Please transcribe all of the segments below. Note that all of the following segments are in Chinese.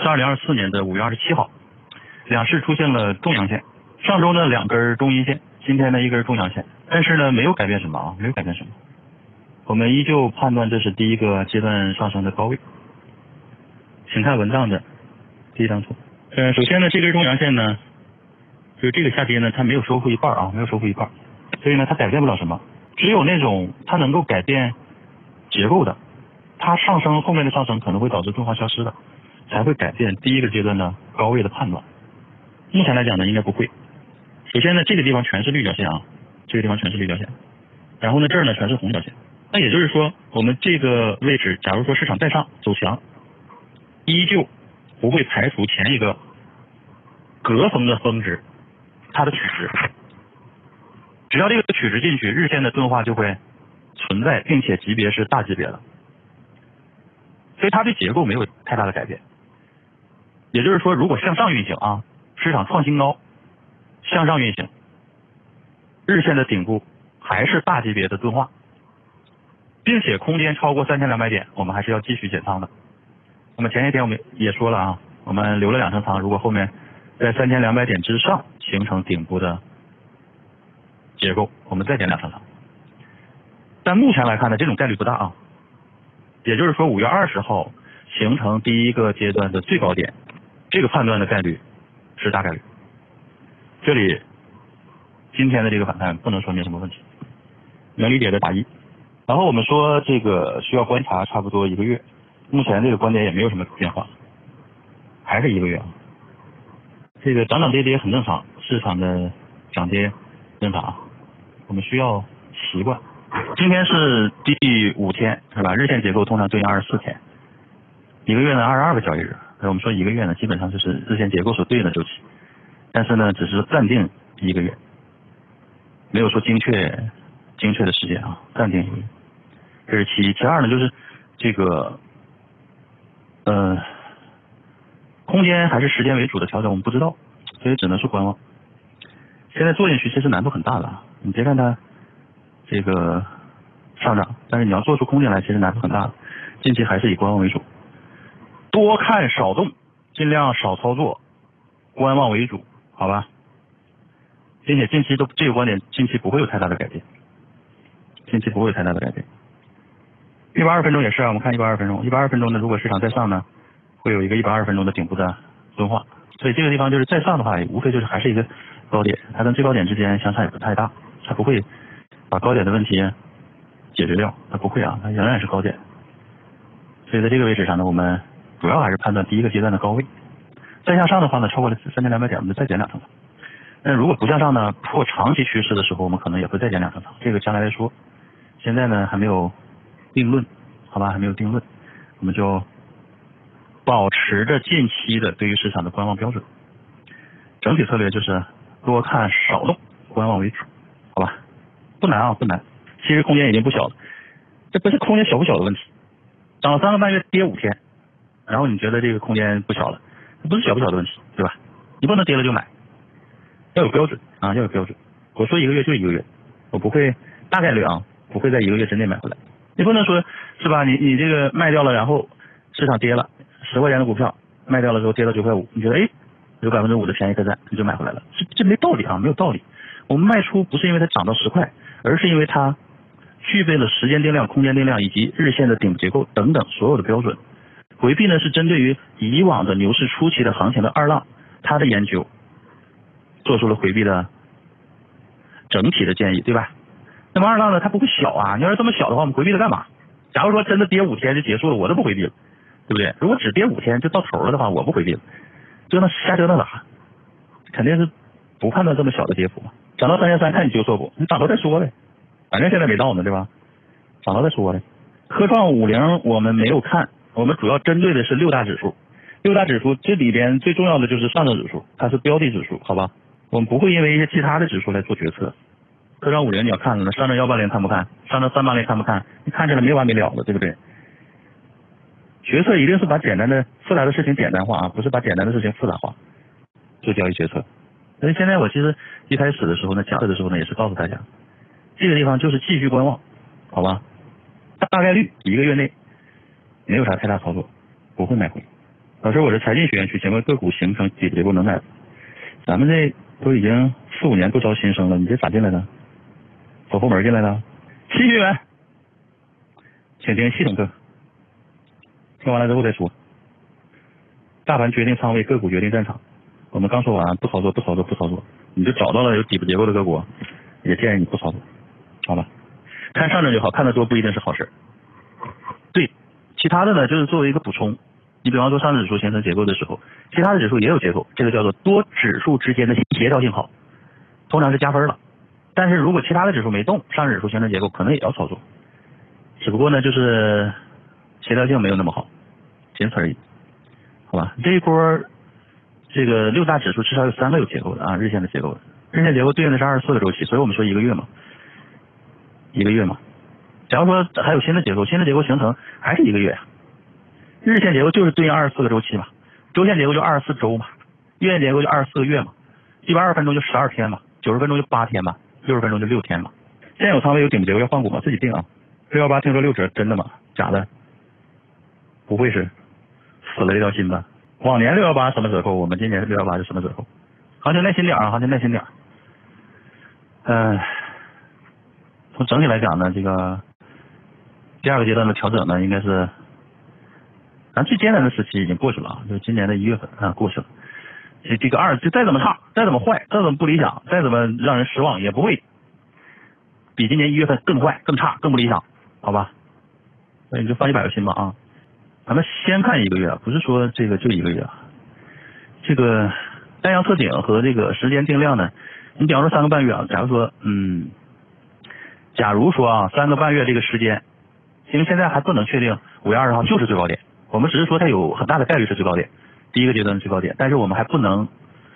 是二零二四年的五月二十七号，两市出现了中阳线，上周呢两根中阴线，今天呢一根中阳线，但是呢没有改变什么啊，没有改变什么，我们依旧判断这是第一个阶段上升的高位，形态文档的第一张图。呃，首先呢这根中阳线呢，就是这个下跌呢它没有收复一半啊，没有收复一半，所以呢它改变不了什么，只有那种它能够改变结构的。它上升后面的上升可能会导致钝化消失的，才会改变第一个阶段的高位的判断。目前来讲呢，应该不会。首先呢，这个地方全是绿角线啊，这个地方全是绿角线。然后呢，这儿呢全是红角线。那也就是说，我们这个位置，假如说市场再上走强，依旧不会排除前一个隔峰的峰值它的取值。只要这个取值进去，日线的钝化就会存在，并且级别是大级别的。所以它对结构没有太大的改变，也就是说，如果向上运行啊，市场创新高，向上运行，日线的顶部还是大级别的钝化，并且空间超过三千两百点，我们还是要继续减仓的。那么前一天我们也说了啊，我们留了两层仓，如果后面在三千两百点之上形成顶部的结构，我们再减两层仓。但目前来看呢，这种概率不大啊。也就是说，五月二十号形成第一个阶段的最高点，这个判断的概率是大概率。这里今天的这个反弹不能说明什么问题，能理解的打一。然后我们说这个需要观察差不多一个月，目前这个观点也没有什么变化，还是一个月啊。这个涨涨跌跌很正常，市场的涨跌正常，我们需要习惯。今天是第五天，是吧？日线结构通常对应二十四天，一个月呢二十二个交易日。我们说一个月呢，基本上就是日线结构所对应的周期，但是呢，只是暂定一个月，没有说精确精确的时间啊，暂定一个月。这是其一，其二呢，就是这个呃，空间还是时间为主的调整，我们不知道，所以只能是观望。现在做进去其实难度很大的，你别看它。这个上涨，但是你要做出空间来，其实难度很大。近期还是以观望为主，多看少动，尽量少操作，观望为主，好吧？并且近期都这个观点，近期不会有太大的改变，近期不会有太大的改变。一百二十分钟也是啊，我们看一百二十分钟，一百二十分钟呢，如果市场再上呢，会有一个一百二十分钟的顶部的分化，所以这个地方就是再上的话，无非就是还是一个高点，它跟最高点之间相差也不太大，它不会。把高点的问题解决掉，它不会啊，它仍然是高点。所以在这个位置上呢，我们主要还是判断第一个阶段的高位。再向上的话呢，超过了三千两百点，我们就再减两层仓。那如果不向上呢，破长期趋势的时候，我们可能也会再减两层仓。这个将来再说，现在呢还没有定论，好吧，还没有定论，我们就保持着近期的对于市场的观望标准。整体策略就是多看少动，观望为主，好吧？不难啊，不难。其实空间已经不小了，这不是空间小不小的问题。涨了三个半月，跌五天，然后你觉得这个空间不小了，不是小不小的问题，对吧？你不能跌了就买，要有标准啊，要有标准。我说一个月就一个月，我不会大概率啊，不会在一个月之内买回来。你不能说是吧？你你这个卖掉了，然后市场跌了十块钱的股票，卖掉了之后跌到九块五，你觉得哎有百分之五的便宜可占，你就买回来了，这这没道理啊，没有道理。我们卖出不是因为它涨到十块。而是因为它具备了时间定量、空间定量以及日线的顶部结构等等所有的标准。回避呢是针对于以往的牛市初期的行情的二浪，它的研究做出了回避的整体的建议，对吧？那么二浪呢，它不会小啊，你要是这么小的话，我们回避它干嘛？假如说真的跌五天就结束了，我都不回避了，对不对？如果只跌五天就到头了的话，我不回避了，折腾瞎折腾啥？肯定是不判断这么小的跌幅嘛。涨到三千三，看你纠错不？你涨到再说呗，反正现在没到呢，对吧？涨到再说呗。科创五零我们没有看，我们主要针对的是六大指数。六大指数这里边最重要的就是上证指数，它是标的指数，好吧？我们不会因为一些其他的指数来做决策。科创五零你要看了，上证幺八零看不看？上证三八零看不看？你看起来没完没了的，对不对？决策一定是把简单的复杂的事情简单化啊，不是把简单的事情复杂化做交易决策。所以现在我其实一开始的时候呢，讲课的时候呢，也是告诉大家，这个地方就是继续观望，好吧？大概率一个月内没有啥太大操作，不会买回，老师，我是财经学院去，请问个股形成底部结构能买？咱们这都已经四五年不招新生了，你这咋进来的？走后门进来的？新学员，请听系统课。听完了之后再说。大盘决定仓位，个股决定战场。我们刚说完，不操作，不操作，不操作。你就找到了有底部结构的个股，也建议你不操作，好吧？看上证就好，看得多不一定是好事。对，其他的呢，就是作为一个补充。你比方说上证指数形成结构的时候，其他的指数也有结构，这个叫做多指数之间的协调性好，通常是加分了。但是如果其他的指数没动，上证指数形成结构可能也要操作，只不过呢就是协调性没有那么好，仅此而已，好吧？这一波这个六大指数至少有三个有结构的啊，日线的结构，日线结构对应的是二十四个周期，所以我们说一个月嘛，一个月嘛。假如说还有新的结构，新的结构形成还是一个月呀？日线结构就是对应二十四个周期嘛，周线结构就二十四周嘛，月线结构就二十四个月嘛，一百二十分钟就十二天嘛，九十分钟就八天嘛，六十分钟就六天嘛。现有仓位有顶部结构要换股吗？自己定啊。六幺八听说六折，真的吗？假的？不会是死了这条心吧？往年六幺八什么折扣？我们今年六幺八是什么折扣？行情耐心点啊，行情耐心点。嗯，从整体来讲呢，这个第二个阶段的调整呢，应该是。咱最艰难的时期已经过去了啊，就是今年的一月份啊过去了。这这个二就再怎么差，再怎么坏，再怎么不理想，再怎么让人失望，也不会比今年一月份更坏、更差、更不理想，好吧？那你就放一百个心吧啊。咱们先看一个月，不是说这个就一个月。这个单阳测顶和这个时间定量呢，你比方说三个半月啊，假如说嗯，假如说啊三个半月这个时间，因为现在还不能确定五月二十号就是最高点。我们只是说它有很大的概率是最高点，第一个阶段的最高点，但是我们还不能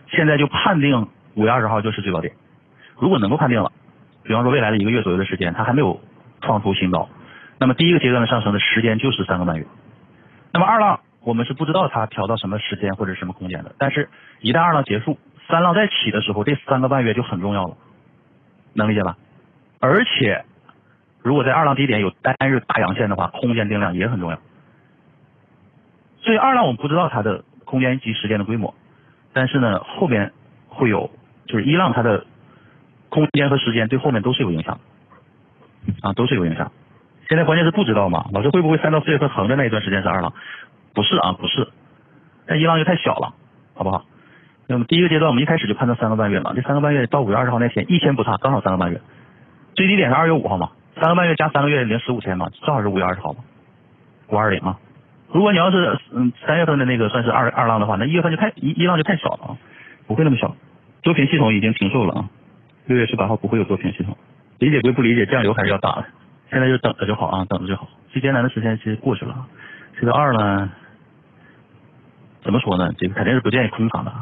现在就判定五月二十号就是最高点。如果能够判定了，比方说未来的一个月左右的时间，它还没有创出新高，那么第一个阶段的上升的时间就是三个半月。那么二浪我们是不知道它调到什么时间或者什么空间的，但是一旦二浪结束，三浪再起的时候，这三个半月就很重要了，能理解吧？而且如果在二浪低点有单日大阳线的话，空间定量也很重要。所以二浪我们不知道它的空间及时间的规模，但是呢后边会有，就是一浪它的空间和时间对后面都是有影响，啊都是有影响。现在关键是不知道嘛，老师会不会三到四月份横着那一段时间是二浪？不是啊不是，那一浪又太小了，好不好？那么第一个阶段我们一开始就判断三个半月嘛，这三个半月到五月二十号那天一天不差，刚好三个半月，最低点是二月五号嘛，三个半月加三个月零十五天嘛，正好是五月二十号嘛，五二零啊。如果你要是嗯三月份的那个算是二二浪的话，那一月份就太一一浪就太小了啊，不会那么小。多频系统已经停售了啊，六月十八号不会有多频系统。理解归不理解，酱油还是要打的。现在就等着就好啊，等着就好。最艰难的时间其实过去了。这个二呢，怎么说呢？这个肯定是不建议空仓的。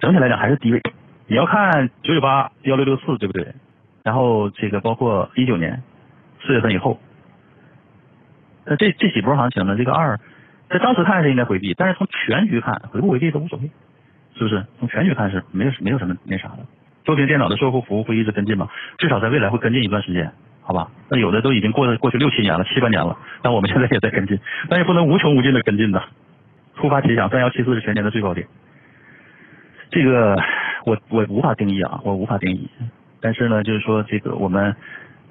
整体来讲还是低位。你要看九九八幺六六四对不对？然后这个包括一九年四月份以后。那这这几波行情呢？这个二，在当时看是应该回避，但是从全局看，回不回避都无所谓，是不是？从全局看是没有没有什么那啥的。多屏电脑的售后服务会一直跟进吗？至少在未来会跟进一段时间，好吧？那有的都已经过了过去六七年了，七八年了，但我们现在也在跟进，但也不能无穷无尽的跟进的。突发奇想，三幺七四是全年的最高点，这个我我无法定义啊，我无法定义。但是呢，就是说这个我们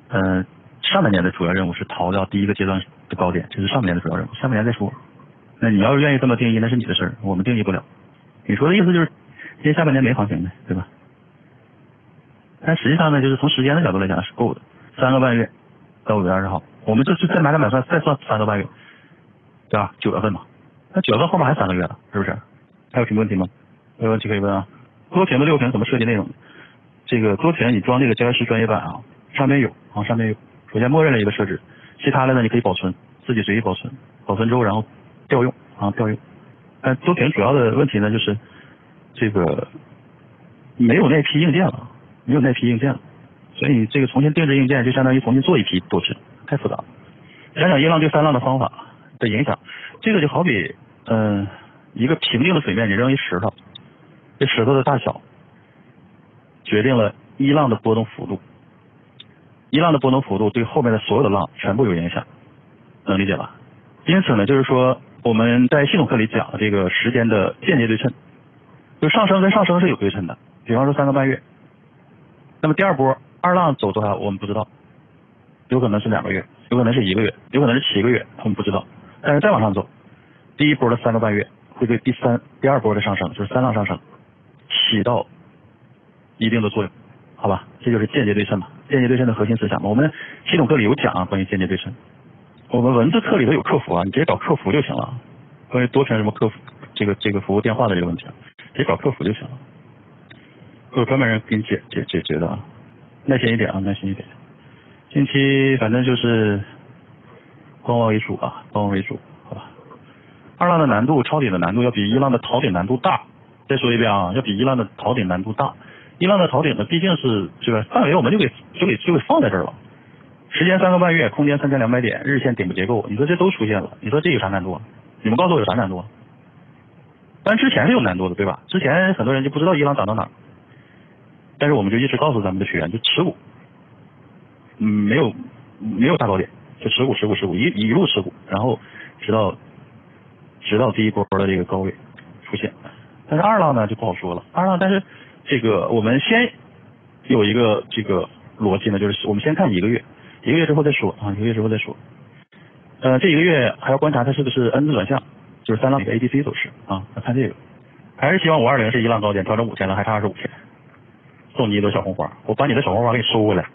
嗯。上半年的主要任务是逃掉第一个阶段的高点，这是上半年的主要任务。下半年再说。那你要是愿意这么定义，那是你的事儿，我们定义不了。你说的意思就是，今年下半年没行情呗，对吧？但实际上呢，就是从时间的角度来讲是够的，三个半月到五月二十号，我们就是再买两买算再算三个半月，对吧？九月份嘛，那九月份后面还三个月了，是不是？还有什么问题吗？有问题可以问啊。多屏的六屏怎么设计内容？这个多屏你装这个交易师专业版啊，上面有啊，上面有。首先默认了一个设置，其他的呢你可以保存，自己随意保存，保存之后然后调用啊调用。但多屏主要的问题呢就是这个没有那批硬件了，没有那批硬件了，所以这个重新定制硬件就相当于重新做一批多屏，太复杂了。讲讲一浪对三浪的方法的影响，这个就好比嗯一个平静的水面，你扔一石头，这石头的大小决定了一浪的波动幅度。一浪的波动幅度对后面的所有的浪全部有影响，能理解吧？因此呢，就是说我们在系统课里讲的这个时间的间接对称，就上升跟上升是有对称的。比方说三个半月，那么第二波二浪走多少我们不知道，有可能是两个月，有可能是一个月，有可能是七个月，我们不知道。但是再往上走，第一波的三个半月会对第三、第二波的上升，就是三浪上升，起到一定的作用，好吧？这就是间接对称嘛，间接对称的核心思想嘛。我们系统课里有讲啊，关于间接对称。我们文字课里头有客服啊，你直接找客服就行了。关于多屏什么客服，这个这个服务电话的这个问题啊，直接找客服就行了，会有专门人给你解解解决的啊。耐心一点啊，耐心一点。近期反正就是观望为主啊，观望为主，好吧。二浪的难度，抄底的难度要比一浪的逃顶难度大。再说一遍啊，要比一浪的逃顶难度大。一浪的逃顶呢，毕竟是这个范围，我们就给就给就给放在这儿了。时间三个半月，空间三千两百点，日线顶部结构，你说这都出现了，你说这有啥难度？你们告诉我有啥难度？啊？但之前是有难度的，对吧？之前很多人就不知道一浪涨到哪儿，但是我们就一直告诉咱们的学员，就持股，嗯，没有没有大高点，就持股持股持股，一一路持股，然后直到直到第一波的这个高位出现。但是二浪呢就不好说了，二浪，但是这个我们先有一个这个逻辑呢，就是我们先看一个月。一个月之后再说啊，一个月之后再说。呃，这一个月还要观察它是不是 N 字转向，就是三浪里的 A D C 走势啊，要看这个。还是希望五二零是一浪高点，调整五天了，还差二十五天，送你一朵小红花，我把你的小红花给你收回来。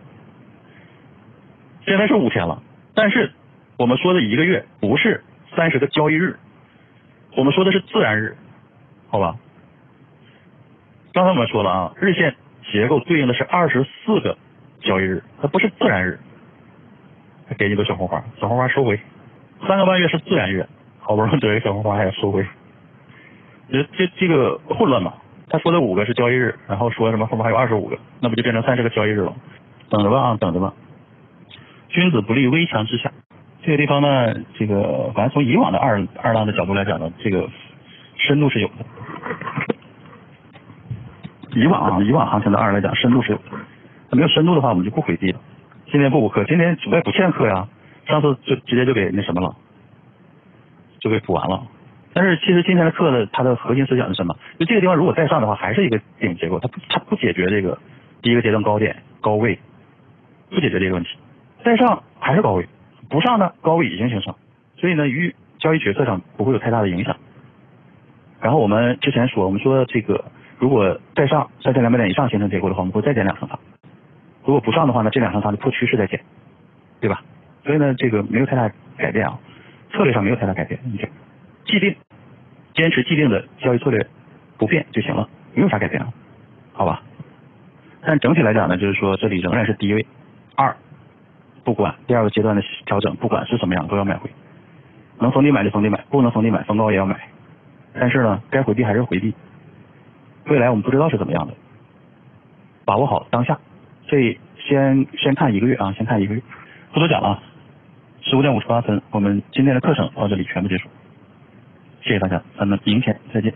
现在是五天了，但是我们说的一个月不是三十个交易日，我们说的是自然日，好吧？刚才我们说了啊，日线结构对应的是二十四个交易日，它不是自然日。给你朵小红花，小红花收回。三个半月是自然月，好不容易得一个小红花还要收回，这这这个混乱嘛？他说的五个是交易日，然后说什么后面还有二十五个，那不就变成三十个交易日了？等着吧啊，等着吧。君子不立危墙之下，这个地方呢，这个反正从以往的二二浪的角度来讲呢，这个深度是有的。以往啊，以往行情的二来讲，深度是有的。没有深度的话，我们就不回避了。今天不补课，今天准备不欠课呀。上次就直接就给那什么了，就给补完了。但是其实今天的课呢，它的核心思想是什么？就这个地方如果再上的话，还是一个顶结构，它不它不解决这个第一个阶段高点高位，不解决这个问题。再上还是高位，不上呢高位已经形成，所以呢与交易决策上不会有太大的影响。然后我们之前说，我们说这个如果再上三千两百点以上形成结构的话，我们会再减两层仓。如果不上的话呢，这两层仓就破趋势再减，对吧？所以呢，这个没有太大改变啊，策略上没有太大改变，你既定，坚持既定的交易策略不变就行了，没有啥改变啊，好吧？但整体来讲呢，就是说这里仍然是低位，二，不管第二个阶段的调整，不管是什么样都要买回，能逢低买就逢低买，不能逢低买，逢高也要买。但是呢，该回避还是回避，未来我们不知道是怎么样的，把握好当下。所以先先看一个月啊，先看一个月，不多讲了，十五点五十八分，我们今天的课程到这里全部结束，谢谢大家，咱们明天再见。